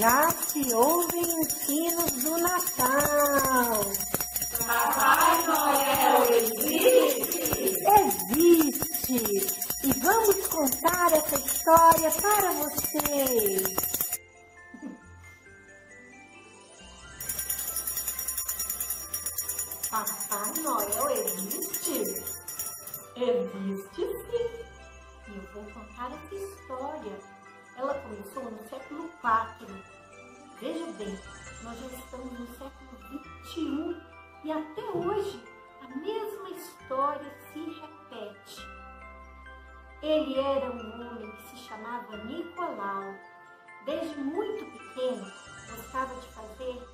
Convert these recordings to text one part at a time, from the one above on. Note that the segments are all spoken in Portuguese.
Já se ouvem os sinos do Natal. Papai Noel existe? Existe! E vamos contar essa história para vocês. Papai Noel existe? Existe sim. E eu vou contar essa história. Ela começou no século IV. Bem, nós já estamos no século XXI e até hoje a mesma história se repete. Ele era um homem que se chamava Nicolau. Desde muito pequeno, gostava de fazer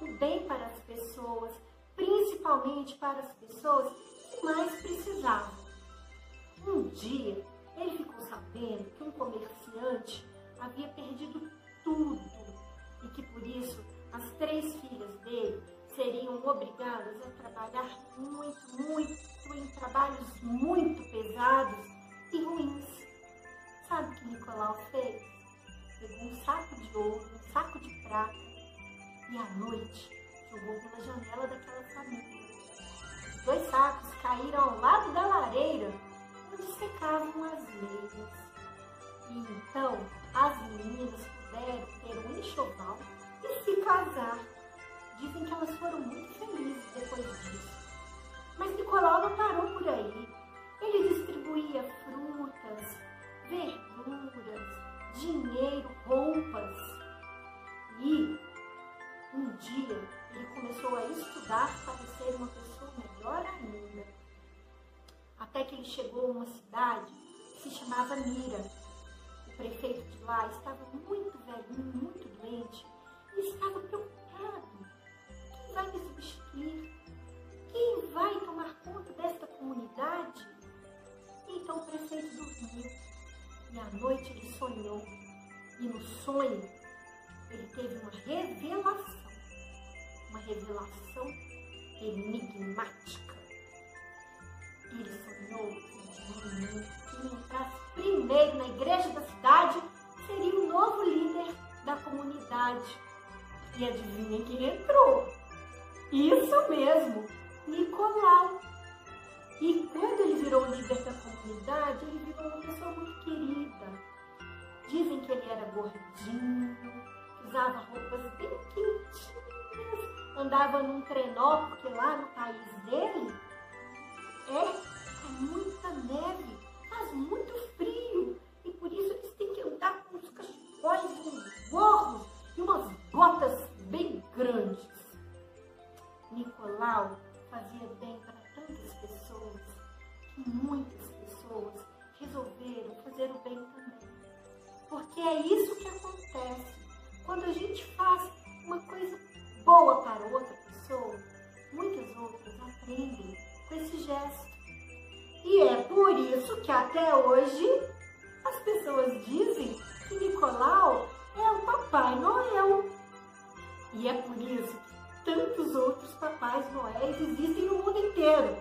o bem para as pessoas, principalmente para as pessoas que mais precisavam. Um dia, ele ficou sabendo que um comerciante havia perdido tudo por isso as três filhas dele seriam obrigadas a trabalhar muito, muito, em trabalhos muito pesados e ruins. Sabe o que Nicolau fez? Pegou um saco de ouro, um saco de prata e à noite jogou pela janela daquela família. Os dois sacos caíram ao lado da lareira onde secavam as meias. E então as meninas puderam ter um enxoval e se casar. Dizem que elas foram muito felizes depois disso. Mas Nicolau não parou por aí. Ele distribuía frutas, verduras, dinheiro, roupas. E um dia ele começou a estudar para ser uma pessoa melhor ainda. Até que ele chegou a uma cidade que se chamava Mira. O prefeito de lá estava muito velhinho, muito doente e estava preocupado. Quem vai me substituir? Quem vai tomar conta desta comunidade? Então o prefeito dormiu e à noite ele sonhou. E no sonho ele teve uma revelação, uma revelação enigmática. Ele sonhou que um menino que entrasse primeiro na igreja da cidade seria o novo líder da comunidade. E adivinha quem entrou? Isso mesmo, Nicolau. E quando ele virou o líder da comunidade, ele virou uma pessoa muito querida. Dizem que ele era gordinho, usava roupas bem quentinhas, andava num trenó, porque lá no país dele é, muita neve, Porque é isso que acontece. Quando a gente faz uma coisa boa para outra pessoa, muitas outras aprendem com esse gesto. E é por isso que até hoje as pessoas dizem que Nicolau é o Papai Noel. E é por isso que tantos outros Papais Noéis existem no mundo inteiro.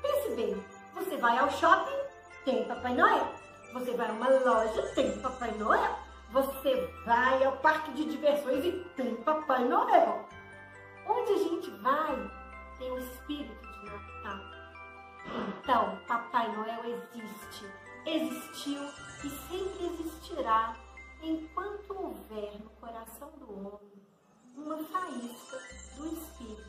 Pense bem, você vai ao shopping, tem Papai Noel você vai a uma loja, tem Papai Noel. Você vai ao parque de diversões e tem Papai Noel. Onde a gente vai, tem o espírito de Natal. Então, Papai Noel existe, existiu e sempre existirá enquanto houver no coração do homem uma faísca do espírito